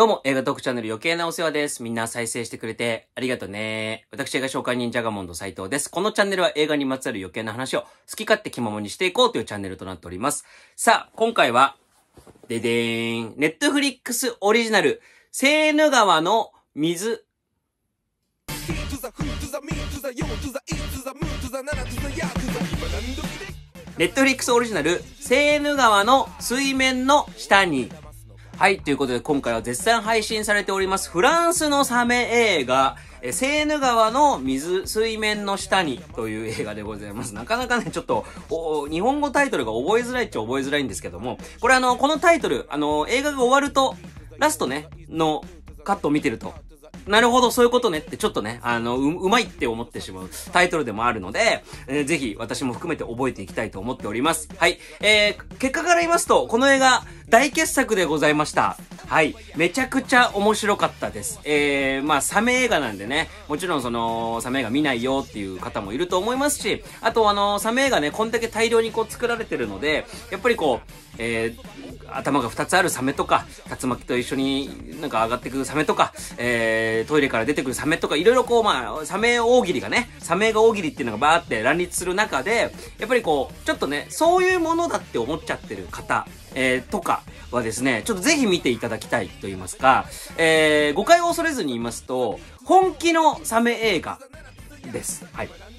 どうも、映画トークチャンネル余計なお世話です。みんな再生してくれてありがとうね。私映画紹介人ジャガモンド斉藤です。このチャンネルは映画にまつわる余計な話を好き勝手気ままにしていこうというチャンネルとなっております。さあ、今回は、ででーん、ネットフリックスオリジナル、セーヌ川の水、ネットフリックスオリジナル、セーヌ川の水面の下に。はい、ということで今回は絶賛配信されております、フランスのサメ映画、えセーヌ川の水、水面の下にという映画でございます。なかなかね、ちょっと、日本語タイトルが覚えづらいっちゃ覚えづらいんですけども、これあの、このタイトル、あの、映画が終わると、ラストね、のカットを見てると、なるほど、そういうことねって、ちょっとね、あの、う、うまいって思ってしまうタイトルでもあるので、えーぜひ、私も含めて覚えていきたいと思っております。はい。えー、結果から言いますと、この映画、大傑作でございました。はい。めちゃくちゃ面白かったです。えー、まあ、サメ映画なんでね、もちろんその、サメ映画見ないよっていう方もいると思いますし、あとあの、サメ映画ね、こんだけ大量にこう作られてるので、やっぱりこう、えー、頭が2つあるサメとか、竜巻と一緒になんか上がってくるサメとか、えー、トイレから出てくるサメとか、いろいろこう、まあ、サメ大喜利がね、サメが大喜利っていうのがバーって乱立する中で、やっぱりこう、ちょっとね、そういうものだって思っちゃってる方、えー、とかはですね、ちょっとぜひ見ていただきたいと言いますか、えー、誤解を恐れずに言いますと、本気のサメ映画です。はい。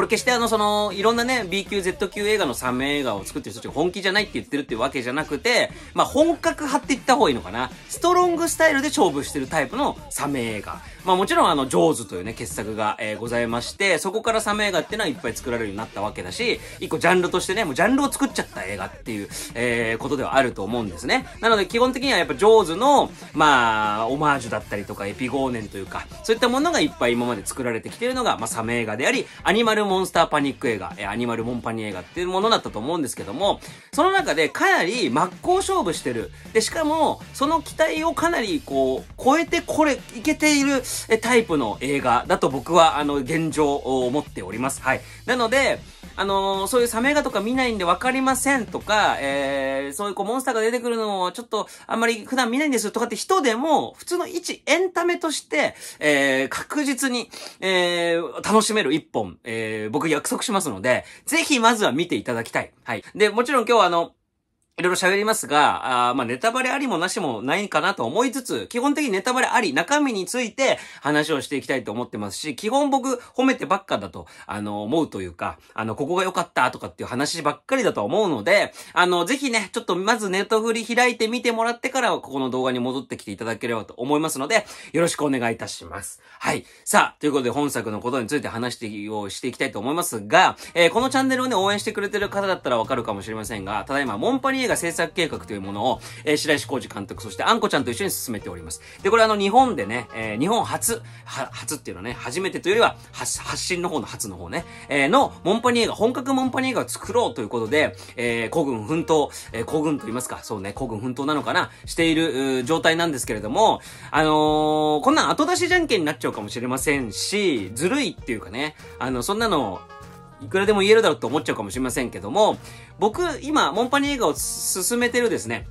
これ決してあの、その、いろんなね、B 級、Z 級映画のサメ映画を作ってる人たちが本気じゃないって言ってるっていうわけじゃなくて、まあ、本格派って言った方がいいのかな。ストロングスタイルで勝負してるタイプのサメ映画。まあ、もちろんあの、ジョーズというね、傑作が、えーございまして、そこからサメ映画っていうのはいっぱい作られるようになったわけだし、一個ジャンルとしてね、もうジャンルを作っちゃった映画っていう、えーことではあると思うんですね。なので、基本的にはやっぱジョーズの、まあ、オマージュだったりとか、エピゴーネンというか、そういったものがいっぱい今まで作られてきてるのが、まあ、サメ映画であり、アニマルモンスターパニック映画、えアニマルモンパニー映画っていうものだったと思うんですけども、その中でかなり真っ向勝負してる。で、しかも、その期待をかなりこう、超えてこれ、いけているタイプの映画だと僕は、あの、現状を思っております。はい。なので、あのーそういうサメ映画とか見ないんで分かりませんとか、えー、そういうこうモンスターが出てくるのをちょっとあんまり普段見ないんですとかって人でも、普通の一エンタメとして、えー、確実に、えー、楽しめる一本、えー、僕約束しますので、ぜひまずは見ていただきたい。はい。で、もちろん今日はあの、いろいろ喋りますが、あまあネタバレありもなしもないかなと思いつつ、基本的にネタバレあり、中身について話をしていきたいと思ってますし、基本僕褒めてばっかだと、あの、思うというか、あの、ここが良かったとかっていう話ばっかりだと思うので、あの、ぜひね、ちょっとまずネットフリ開いてみてもらってから、ここの動画に戻ってきていただければと思いますので、よろしくお願いいたします。はい。さあ、ということで本作のことについて話してをしていきたいと思いますが、えーこのチャンネルをね、応援してくれてる方だったらわかるかもしれませんが、ただいま、モンパニ映画制作計画というものを、えー白石浩二監督、そしてあんこちゃんと一緒に進めております。で、これあの、日本でね、えー日本初、は、初っていうのはね、初めてというよりは、発、発信の方の初の方ね、えーの、モンパニ映画、本格モンパニ映画を作ろうということで、えー、孤軍奮闘、えー、孤軍と言いますか、そうね、孤軍奮闘なのかな、している、状態なんですけれども、あのーこんなん後出しじゃんけんになっちゃうかもしれませんし、ずるいっていうかね、あの、そんなの、いくらでも言えるだろうと思っちゃうかもしれませんけども、僕、今、モンパニ映画を進めてるですね、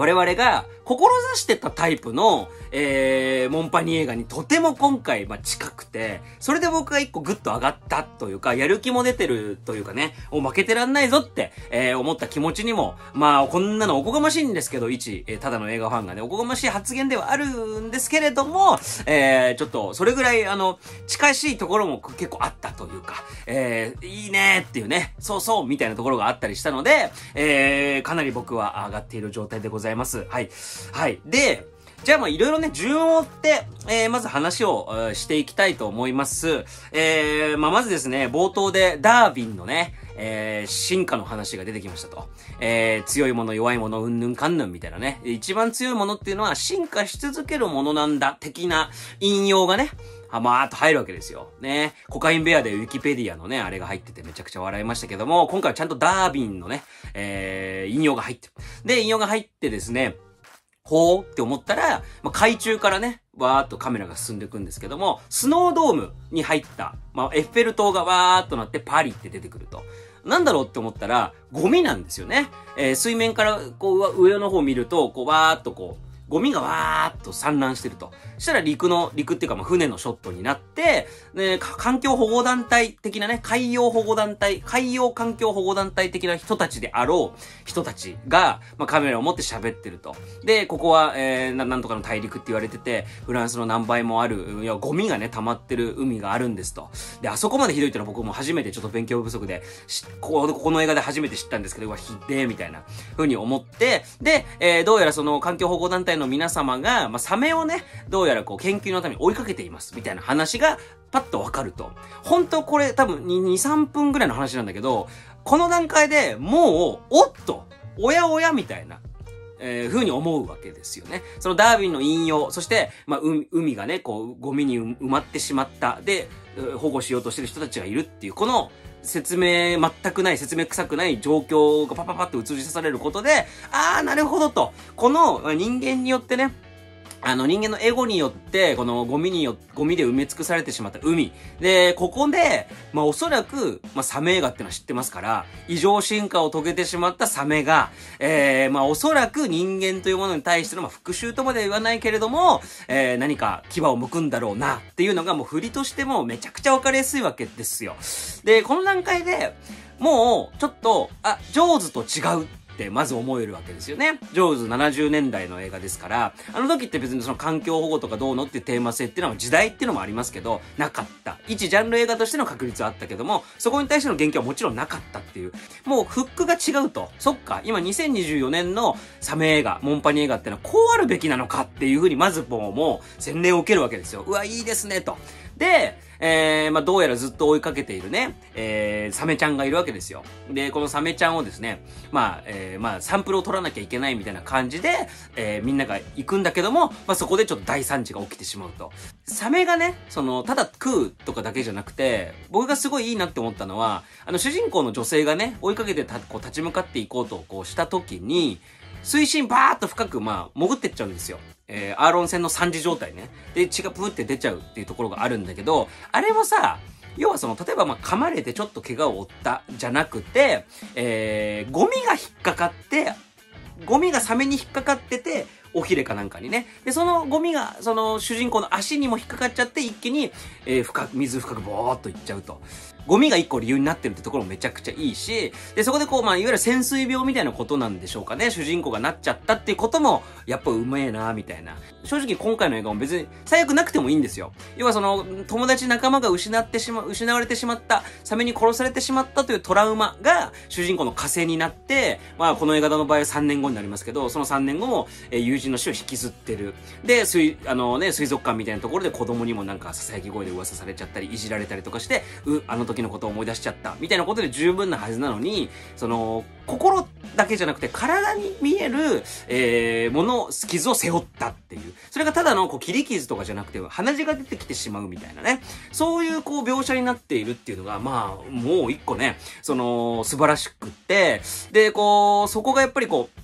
我々が志してたタイプの、えー、モンパニー映画にとても今回、まあ、近くて、それで僕が一個グッと上がったというか、やる気も出てるというかね、お負けてらんないぞって、えー、思った気持ちにも、まあ、こんなのおこがましいんですけど、一、えーただの映画ファンがね、おこがましい発言ではあるんですけれども、えー、ちょっと、それぐらい、あの、近しいところも結構あったというか、えー、いいねっていうね、そうそうみたいなところがあったりしたので、えー、かなり僕は上がっている状態でございます。ざいますはい。はい。で、じゃあまあいろいろね、順を追って、えー、まず話を、えーしていきたいと思います。えー、まあまずですね、冒頭でダーウィンのね、えー、進化の話が出てきましたと。えー、強いもの、弱いもの、うんぬんかんぬんみたいなね。一番強いものっていうのは進化し続けるものなんだ、的な引用がね、はまーっと入るわけですよ。ね。コカインベアでウィキペディアのね、あれが入っててめちゃくちゃ笑いましたけども、今回はちゃんとダーウィンのね、えー、引用が入ってる。で、引用が入ってですね、ほーって思ったら、まあ、海中からね、わーっとカメラが進んでいくんですけども、スノードームに入った、まあ、エッフェル塔がわーっとなってパリって出てくると。なんだろうって思ったら、ゴミなんですよね。えー水面からこう上の方見ると、こうわーっとこう、ゴミがわーっと散乱してると。したら陸の、陸っていうかまあ船のショットになって、で、環境保護団体的なね、海洋保護団体、海洋環境保護団体的な人たちであろう人たちが、まあカメラを持って喋ってると。で、ここは、えー、なんとかの大陸って言われてて、フランスの何倍もある、いや、ゴミがね、溜まってる海があるんですと。で、あそこまでひどいっていうのは僕も初めてちょっと勉強不足で、こここの映画で初めて知ったんですけど、うわ、ひでえ、みたいな風に思って、で、えー、どうやらその環境保護団体のの皆様が、まあ、サメをね、どうやらこう研究のために追いかけています、みたいな話が、パッとわかると。本当これ多分2、3分ぐらいの話なんだけど、この段階でもう、おっと、おやおやみたいな。えー、風に思うわけですよね。そのダーウィンの引用、そして、まあ、海がね、こう、ゴミに埋まってしまった。で、保護しようとしてる人たちがいるっていう、この、説明全くない、説明臭くない状況がパパパって映し出されることで、ああ、なるほどと。この人間によってね、あの人間のエゴによって、このゴミによ、ゴミで埋め尽くされてしまった海。で、ここで、まあおそらく、まあサメ映画ってのは知ってますから、異常進化を遂げてしまったサメが、えー、まあおそらく人間というものに対しての、まあ復讐とまでは言わないけれども、えー、何か牙を剥くんだろうな、っていうのがもう振りとしてもめちゃくちゃわかりやすいわけですよ。で、この段階で、もう、ちょっと、あ、ジョーズと違うってまず思えるわけですよね。ジョーズ70年代の映画ですから、あの時って別にその環境保護とかどうのってテーマ性っていうのは時代っていうのもありますけど、なかった。一ジャンル映画としての確率はあったけども、そこに対しての言及はもちろんなかったっていう。もうフックが違うと。そっか、今2024年のサメ映画、モンパニ映画ってのはこうあるべきなのかっていうふうにまずもうもう洗礼を受けるわけですよ。うわ、いいですね、と。で、えー、まあ、どうやらずっと追いかけているね、えー、サメちゃんがいるわけですよ。で、このサメちゃんをですね、まあ、えー、まあ、サンプルを取らなきゃいけないみたいな感じで、えー、みんなが行くんだけども、まあ、そこでちょっと大惨事が起きてしまうと。サメがね、その、ただ食うとかだけじゃなくて、僕がすごいいいなって思ったのは、あの、主人公の女性がね、追いかけてた、こう、立ち向かっていこうと、こう、した時に、水深バーっと深く、まあ、潜ってっちゃうんですよ。えー、アーロン線の三次状態ね。で、血がプーって出ちゃうっていうところがあるんだけど、あれもさ、要はその、例えばまあ噛まれてちょっと怪我を負ったじゃなくて、えー、ゴミが引っかかって、ゴミがサメに引っかかってて、おひれかなんかにね。で、そのゴミが、その主人公の足にも引っかかっちゃって、一気に、えー、深く、水深くボーっといっちゃうと。ゴミが一個理由になってるってところもめちゃくちゃいいし、で、そこでこう、まあ、いわゆる潜水病みたいなことなんでしょうかね。主人公がなっちゃったっていうことも、やっぱうめえな、みたいな。正直今回の映画も別に最悪なくてもいいんですよ。要はその、友達仲間が失ってしま、失われてしまった、サメに殺されてしまったというトラウマが、主人公の火星になって、まあ、この映画の場合は3年後になりますけど、その3年後も、え友人の死を引きずってる。で、水、あのね、水族館みたいなところで子供にもなんか囁き声で噂されちゃったり、いじられたりとかして、う、あの時のことを思い出しちゃった、みたいなことで十分なはずなのに、その、心だけじゃなくて体に見える、えー、もの、傷を背負ったっていう。それがただのこう切り傷とかじゃなくて、鼻血が出てきてしまうみたいなね。そういうこう描写になっているっていうのが、まあ、もう一個ね、その、素晴らしくって、で、こう、そこがやっぱりこう、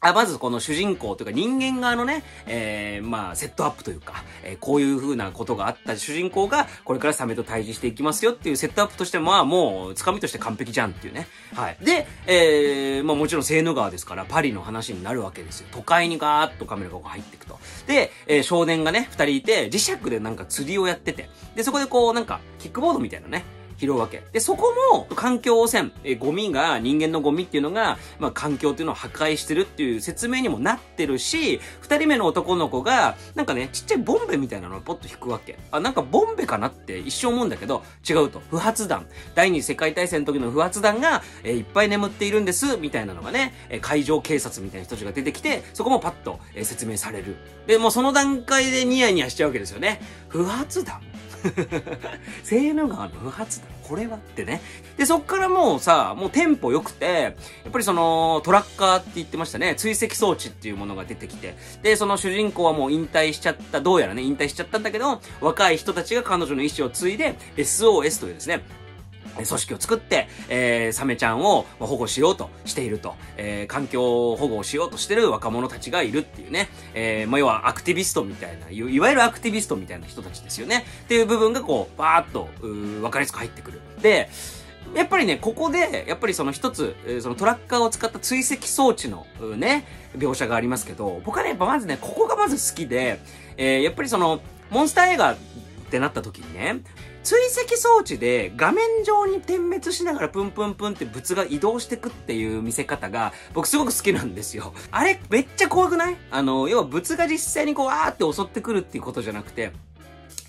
あ、まずこの主人公というか人間側のね、えー、まあ、セットアップというか、えーこういう風なことがあった主人公が、これからサメと対峙していきますよっていうセットアップとしても、まあ、もう、つかみとして完璧じゃんっていうね。はい。で、えー、まあもちろんセーヌ川ですから、パリの話になるわけですよ。都会にガーッとカメラが入っていくと。で、えー少年がね、二人いて、磁石でなんか釣りをやってて、で、そこでこう、なんか、キックボードみたいなね、拾うわけ。で、そこも、環境汚染、えゴミが、人間のゴミっていうのが、まあ、環境っていうのを破壊してるっていう説明にもなってるし、二人目の男の子が、なんかね、ちっちゃいボンベみたいなのをポッと引くわけ。あ、なんかボンベかなって一瞬思うんだけど、違うと。不発弾。第二次世界大戦の時の不発弾が、えいっぱい眠っているんです、みたいなのがね、えー海上警察みたいな人たちが出てきて、そこもパッと、え説明される。で、もうその段階でニヤニヤしちゃうわけですよね。不発弾セーヌ川の不発弾これはってね。で、そっからもうさ、もうテンポ良くて、やっぱりその、トラッカーって言ってましたね。追跡装置っていうものが出てきて。で、その主人公はもう引退しちゃった、どうやらね、引退しちゃったんだけど、若い人たちが彼女の意思を継いで、SOS というですね、組織を作って、えー、サメちゃんを保護しようとしていると、えー環境保護をしようとしてる若者たちがいるっていうね、えーまあ、要はアクティビストみたいな、いわゆるアクティビストみたいな人たちですよね。っていう部分がこう、バーっと、分かりやすく入ってくる。で、やっぱりね、ここで、やっぱりその一つ、そのトラッカーを使った追跡装置の、ね、描写がありますけど、僕はね、やっぱまずね、ここがまず好きで、えーやっぱりその、モンスター映画ってなった時にね、追跡装置で画面上に点滅しながらプンプンプンって物が移動してくっていう見せ方が僕すごく好きなんですよ。あれめっちゃ怖くない？あの、要は物が実際にこうわーって襲ってくるっていうことじゃなくて、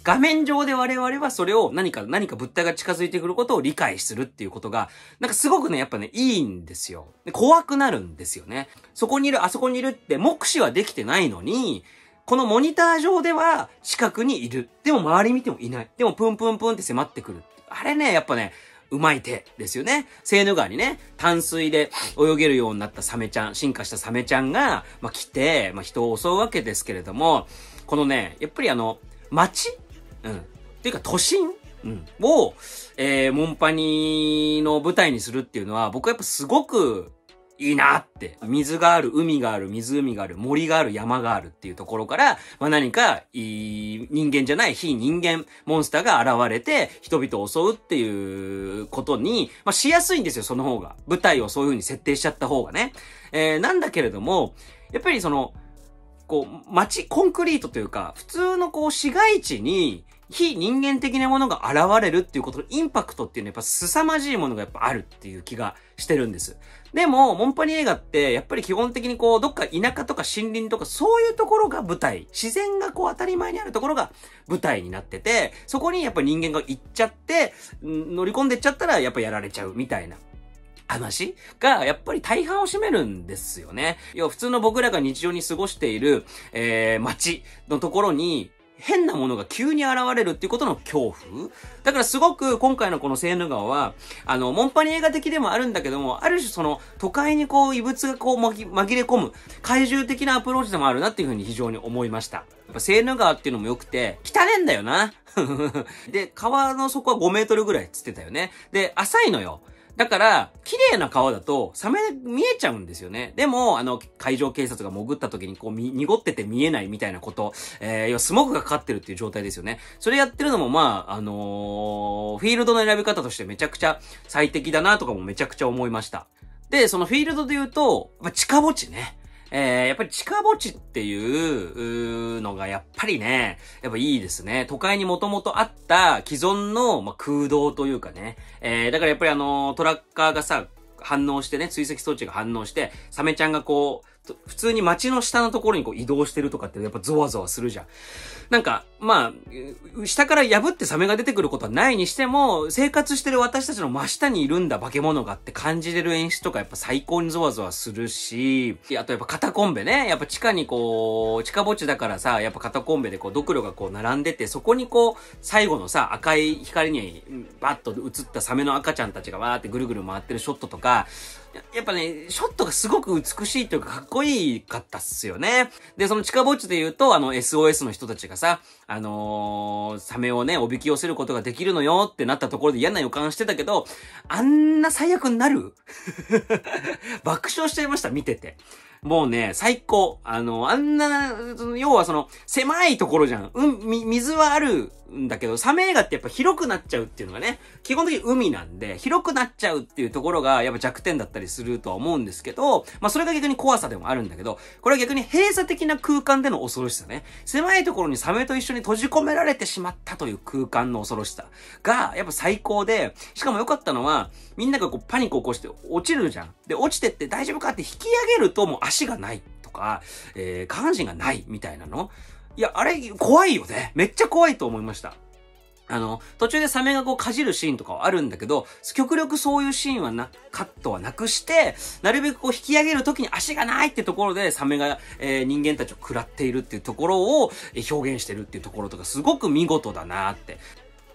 画面上で我々はそれを何か、何か物体が近づいてくることを理解するっていうことが、なんかすごくね、やっぱね、いいんですよ。怖くなるんですよね。そこにいる、あそこにいるって目視はできてないのに、このモニター上では近くにいる。でも周り見てもいない。でもプンプンプンって迫ってくる。あれね、やっぱね、うまい手ですよね。セーヌ川にね、淡水で泳げるようになったサメちゃん、進化したサメちゃんが、まあ、来て、まあ、人を襲うわけですけれども、このね、やっぱりあの、街うん。っていうか都心？うん。を、えー、モンパニーの舞台にするっていうのは、僕はやっぱすごくいいなって。水がある、海がある、湖がある、森がある、山があるっていうところから、まあ、何か、いい人間じゃない非人間モンスターが現れて、人々を襲うっていうことに、まあ、しやすいんですよ、その方が。舞台をそういう風に設定しちゃった方がね。えー、なんだけれども、やっぱりその、こう、街、コンクリートというか、普通のこう、市街地に、非人間的なものが現れるっていうことのインパクトっていうのはやっぱ凄まじいものがやっぱあるっていう気がしてるんです。でも、モンパニ映画って、やっぱり基本的にこう、どっか田舎とか森林とかそういうところが舞台、自然がこう当たり前にあるところが舞台になってて、そこにやっぱ人間が行っちゃって、乗り込んでっちゃったらやっぱやられちゃうみたいな。話が、やっぱり大半を占めるんですよね。要は普通の僕らが日常に過ごしている、えー、街のところに、変なものが急に現れるっていうことの恐怖だからすごく今回のこのセーヌ川は、あの、モンパニ映画的でもあるんだけども、ある種その都会にこう異物がこう紛れ込む怪獣的なアプローチでもあるなっていうふうに非常に思いました。やっぱセーヌ川っていうのも良くて、汚ねんだよな。で、川の底は5メートルぐらいつってたよね。で、浅いのよ。だから、綺麗な川だと、サメ見えちゃうんですよね。でも、あの、海上警察が潜った時に、こう、濁ってて見えないみたいなこと、えー、要はスモークがかかってるっていう状態ですよね。それやってるのも、まあ、あのーフィールドの選び方としてめちゃくちゃ最適だなとかもめちゃくちゃ思いました。で、そのフィールドで言うと、まあ地下墓地ね。えー、やっぱり地下墓地っていうのがやっぱりね、やっぱいいですね。都会にもともとあった既存の、まあ、空洞というかね。えー、だからやっぱりあのトラッカーがさ、反応してね、追跡装置が反応して、サメちゃんがこう、普通に街の下のところにこう移動してるとかってやっぱゾワゾワするじゃん。なんか、まあ、下から破ってサメが出てくることはないにしても、生活してる私たちの真下にいるんだ化け物がって感じれる演出とかやっぱ最高にゾワゾワするし、あとやっぱカタコンベね、やっぱ地下にこう、地下墓地だからさ、やっぱカタコンベでこう、ドクロがこう並んでて、そこにこう、最後のさ、赤い光にバッと映ったサメの赤ちゃんたちがわーってぐるぐる回ってるショットとか、やっぱね、ショットがすごく美しいというかかっこいいかったっすよね。で、その地下墓地で言うと、あの SOS の人たちがさ、あのーサメをね、おびき寄せることができるのよってなったところで嫌な予感してたけど、あんな最悪になる？爆笑しちゃいました、見てて。もうね、最高。あの、あんな、要はその、狭いところじゃん。うん、み、水はあるんだけど、サメ映画ってやっぱ広くなっちゃうっていうのがね、基本的に海なんで、広くなっちゃうっていうところが、やっぱ弱点だったりするとは思うんですけど、まあそれが逆に怖さでもあるんだけど、これは逆に閉鎖的な空間での恐ろしさね。狭いところにサメと一緒に閉じ込められてしまったという空間の恐ろしさが、やっぱ最高で、しかも良かったのは、みんながこうパニック起こして落ちるじゃん。で、落ちてって大丈夫かって引き上げるともう足がないとか、えー、下半身がないみたいなの。いや、あれ、怖いよね。めっちゃ怖いと思いました。あの、途中でサメがこうかじるシーンとかはあるんだけど、極力そういうシーンはな、カットはなくして、なるべくこう引き上げるときに足がないってところでサメが、えー人間たちを食らっているっていうところを表現してるっていうところとかすごく見事だなって。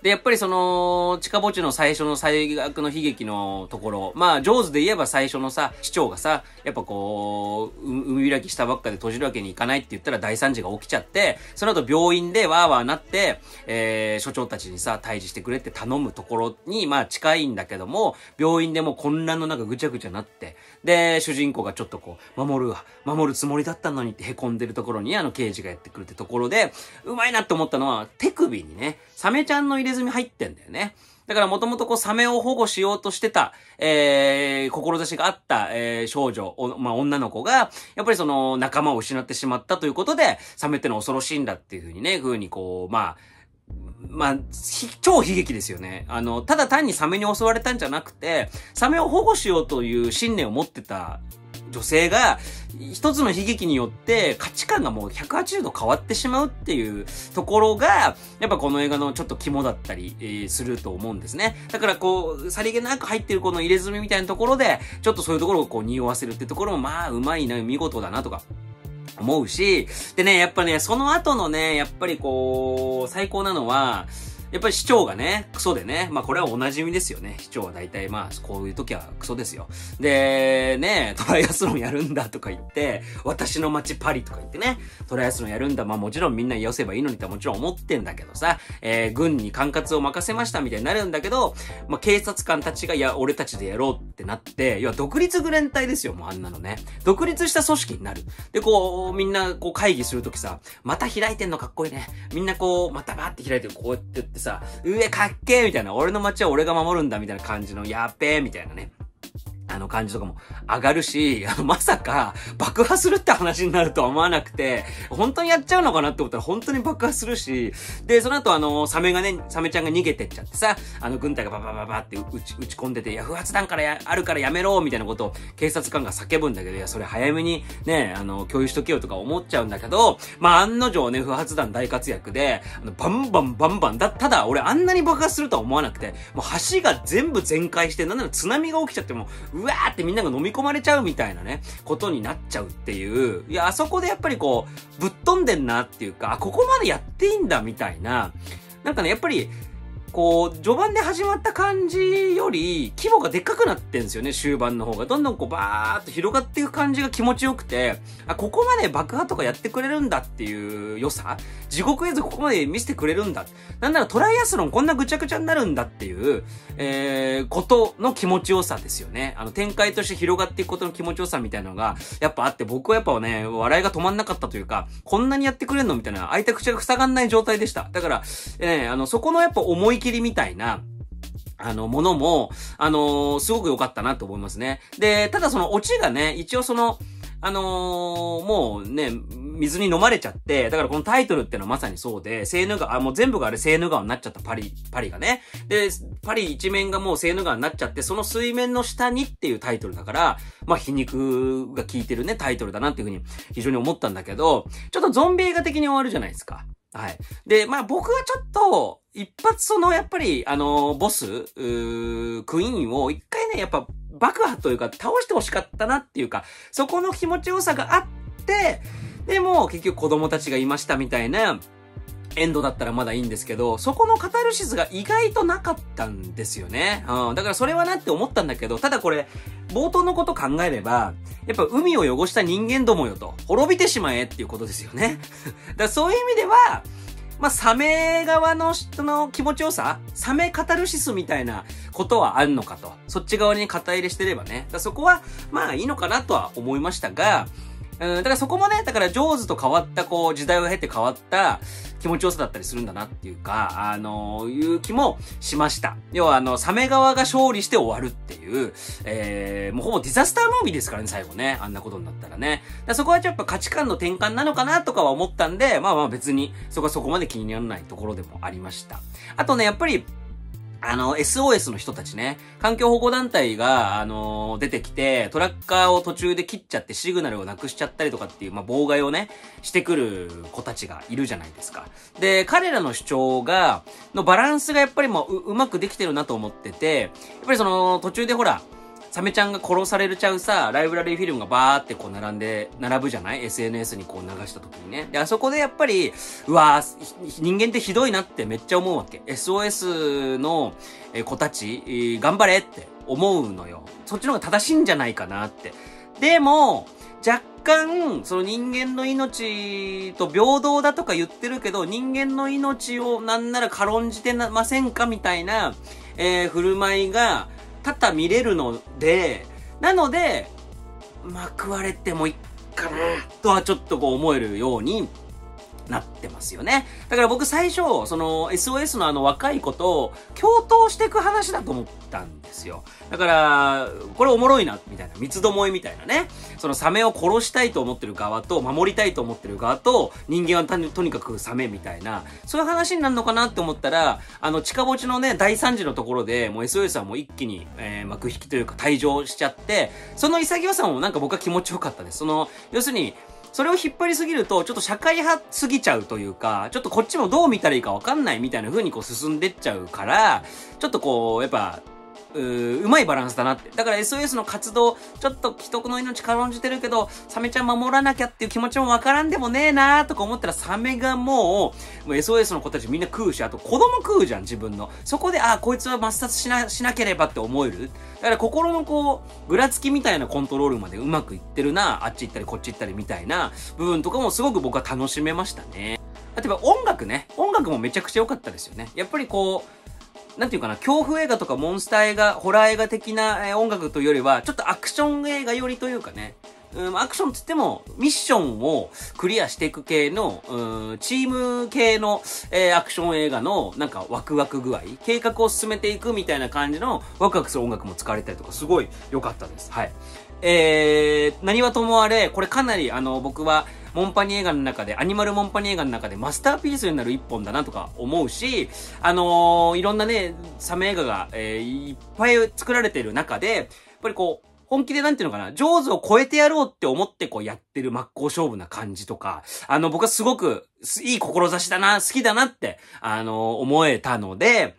で、やっぱりその、地下墓地の最初の最悪の悲劇のところ、まあ、ジョーズで言えば最初のさ、市長がさ、やっぱこう、海開きしたばっかで閉じるわけにいかないって言ったら大惨事が起きちゃって、その後病院でわーわーなって、えー、所長たちにさ、退治してくれって頼むところに、まあ近いんだけども、病院でも混乱の中ぐちゃぐちゃなって、で、主人公がちょっとこう、守るわ、守るつもりだったのにって凹んでるところにあの刑事がやってくるってところで、うまいなって思ったのは、手首にね、サメちゃんの入れ墨入ってんだよね。だからもともとこうサメを保護しようとしてた、えー、志があった、えー、少女、まあ、女の子が、やっぱりその仲間を失ってしまったということで、サメってのは恐ろしいんだっていうふうにね、ふうにこう、まあ、まあ、超悲劇ですよね。あの、ただ単にサメに襲われたんじゃなくて、サメを保護しようという信念を持ってた女性が、一つの悲劇によって価値観がもう180度変わってしまうっていうところが、やっぱこの映画のちょっと肝だったり、すると思うんですね。だからこう、さりげなく入ってるこの入れ墨みたいなところで、ちょっとそういうところをこう匂わせるってところも、まあ、うまいな、見事だなとか。思うし、でね、やっぱね、その後のね、やっぱりこう、最高なのは、やっぱり市長がね、クソでね、まあこれはお馴染みですよね。市長は大体まあこういう時はクソですよ。で、ね、トライアスロンやるんだとか言って、私の街パリとか言ってね、トライアスロンやるんだ。まあもちろんみんな寄せばいいのにってもちろん思ってんだけどさ、えー、軍に管轄を任せましたみたいになるんだけど、まあ警察官たちが、いや、俺たちでやろうってなって、要は独立グレン隊ですよ、もうあんなのね。独立した組織になる。で、こう、みんなこう会議するときさ、また開いてんのかっこいいね。みんなこう、またバーって開いてこうやってってさ、上かっけーみたいな、俺の街は俺が守るんだみたいな感じの、やっべーみたいなね。あの感じとかも上がるし、あの、まさか爆破するって話になるとは思わなくて、本当にやっちゃうのかなって思ったら本当に爆破するし、で、その後あの、サメがね、サメちゃんが逃げてっちゃってさ、あの、軍隊がババババって打ち、打ち込んでて、いや、不発弾からや、あるからやめろみたいなことを警察官が叫ぶんだけど、いや、それ早めにね、あの、共有しとけよとか思っちゃうんだけど、まあ、案の定ね、不発弾大活躍で、あの、バンバンバンバン、だ、ただ俺あんなに爆破するとは思わなくて、もう橋が全部全壊して、なんなら津波が起きちゃっても、ううわーってみんなが飲み込まれちゃうみたいなね、ことになっちゃうっていう、いや、あそこでやっぱりこう、ぶっ飛んでんなっていうか、あ、ここまでやっていいんだみたいな、なんかね、やっぱり、こう、序盤で始まった感じより、規模がでっかくなってんですよね、終盤の方が。どんどんこう、バーっと広がっていく感じが気持ちよくて、あ、ここまで爆破とかやってくれるんだっていう良さ地獄絵図ここまで見せてくれるんだ。なんならトライアスロンこんなぐちゃぐちゃになるんだっていう、えー、ことの気持ちよさですよね。あの、展開として広がっていくことの気持ちよさみたいなのが、やっぱあって、僕はやっぱね、笑いが止まんなかったというか、こんなにやってくれんのみたいな、開いた口が塞がんない状態でした。だから、えー、あの、そこのやっぱ思い切りみたいな、あの、ものも、あのー、すごく良かったなと思いますね。で、ただそのオチがね、一応その、あのー、もうね、水に飲まれちゃって、だからこのタイトルってのはまさにそうで、セーヌ川、あ、もう全部があれセーヌ川になっちゃったパリ、パリがね。で、パリ一面がもうセーヌ川になっちゃって、その水面の下にっていうタイトルだから、まあ皮肉が効いてるね、タイトルだなっていうふうに非常に思ったんだけど、ちょっとゾンビ映画的に終わるじゃないですか。はい。で、まあ僕はちょっと、一発その、やっぱり、あの、ボス、クイーンを一回ね、やっぱ爆破というか倒してほしかったなっていうか、そこの気持ちよさがあって、でも結局子供たちがいましたみたいな、エンドだったらまだいいんですけど、そこのカタルシスが意外となかったんですよね。うん。だからそれはなって思ったんだけど、ただこれ、冒頭のこと考えれば、やっぱ海を汚した人間どもよと、滅びてしまえっていうことですよね。だからそういう意味では、まあ、サメ側の人の気持ちよさサメカタルシスみたいなことはあるのかと。そっち側に肩入れしてればね。だそこは、まあいいのかなとは思いましたが、うん、だからそこもね、だからジョーズと変わったこう時代を経て変わった気持ちよさだったりするんだなっていうか、あのー、いう気もしました。要はあの、サメ側が勝利して終わるっていう、えー、もうほぼディザスタームービーですからね、最後ね。あんなことになったらね。だそこはやっぱ価値観の転換なのかなとかは思ったんで、まあまあ別に、そこはそこまで気にならないところでもありました。あとね、やっぱり、あの、SOS の人たちね、環境保護団体が、あのー、出てきて、トラッカーを途中で切っちゃってシグナルをなくしちゃったりとかっていう、まあ、妨害をね、してくる子たちがいるじゃないですか。で、彼らの主張が、のバランスがやっぱりもう、うまくできてるなと思ってて、やっぱりその、途中でほら、サメちゃんが殺されるちゃうさ、ライブラリーフィルムがバーってこう並んで、並ぶじゃない ?SNS にこう流した時にね。で、あそこでやっぱり、うわ人間ってひどいなってめっちゃ思うわけ。SOS の子たち、頑張れって思うのよ。そっちの方が正しいんじゃないかなって。でも、若干、その人間の命と平等だとか言ってるけど、人間の命をなんなら軽んじてませんかみたいな、えー、振る舞いが、多々見れるので、なので、まあ、食われてもいいかな、とはちょっとこう思えるようになってますよね。だから僕最初、その SOS のあの若い子と共闘していく話だと思ったんですよ。だから、これおもろいな、みたいな。三つどもえみたいなね。そのサメを殺したいと思ってる側と、守りたいと思ってる側と、人間はとにかくサメみたいな、そういう話になるのかなって思ったら、あの、近墓地のね、大惨事のところで、もう SOS はもう一気に、えー、幕引きというか退場しちゃって、その潔さもなんか僕は気持ちよかったです。その、要するに、それを引っ張りすぎると、ちょっと社会派すぎちゃうというか、ちょっとこっちもどう見たらいいかわかんないみたいな風にこう進んでっちゃうから、ちょっとこう、やっぱ、ううまいバランスだなって。だから SOS の活動、ちょっと既得の命軽んじてるけど、サメちゃん守らなきゃっていう気持ちもわからんでもねえなーとか思ったら、サメがもう、もう SOS の子たちみんな食うし、あと子供食うじゃん、自分の。そこで、あ、こいつは抹殺しな、しなければって思える。だから心のこう、ぐらつきみたいなコントロールまでうまくいってるな、あっち行ったりこっち行ったりみたいな部分とかもすごく僕は楽しめましたね。例えば音楽ね。音楽もめちゃくちゃ良かったですよね。やっぱりこう、なんていうかな、恐怖映画とかモンスター映画、ホラー映画的な、音楽というよりは、ちょっとアクション映画寄りというかね、うん、アクションつっても、ミッションをクリアしていく系の、うん、チーム系の、えー、アクション映画の、なんかワクワク具合、計画を進めていくみたいな感じのワクワクする音楽も使われたりとか、すごい良かったです。はい。えー、何はともあれ、これかなり、あの、僕は、モンパニ映画の中で、アニマルモンパニ映画の中でマスターピースになる一本だなとか思うし、あのー、いろんなね、サメ映画が、えー、いっぱい作られている中で、やっぱりこう、本気でなんていうのかな、上手を超えてやろうって思ってこうやってる真っ向勝負な感じとか、あの、僕はすごくいい志だな、好きだなって、あの、思えたので、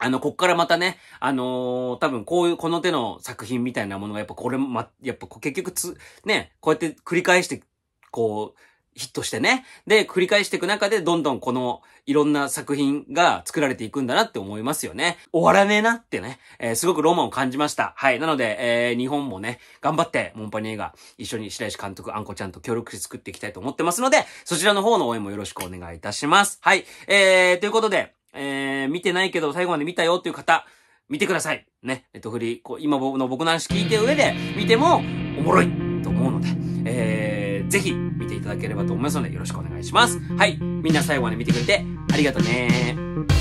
あの、こっからまたね、あのー、多分こういう、この手の作品みたいなものがやっぱこれ、ま、やっぱ結局つ、ね、こうやって繰り返してこう、ヒットしてね。で、繰り返していく中で、どんどんこの、いろんな作品が作られていくんだなって思いますよね。終わらねえなってね。えー、すごくロマンを感じました。はい。なので、えー、日本もね、頑張って、モンパニ映画、一緒に白石監督、あんこちゃんと協力して作っていきたいと思ってますので、そちらの方の応援もよろしくお願いいたします。はい。えー、ということで、えー、見てないけど最後まで見たよっていう方、見てください。ね。えっと、振り、こう、今僕の僕の話聞いて上で、見ても、おもろいと思うので、えー、ぜひ、見ていただければと思いますので、よろしくお願いします。はい。みんな最後まで見てくれて、ありがとうね